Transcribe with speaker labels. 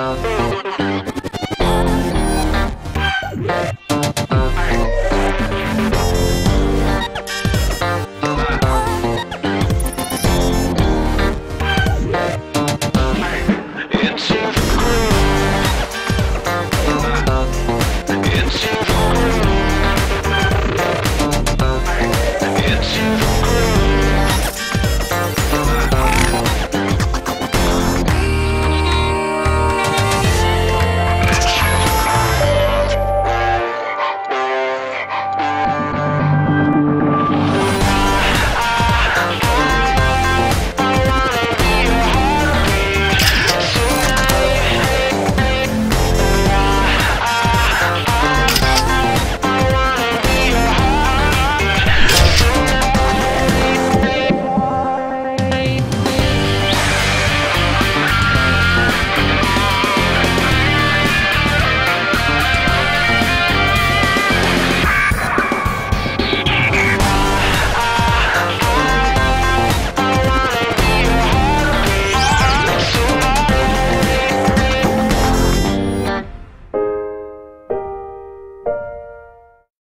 Speaker 1: Música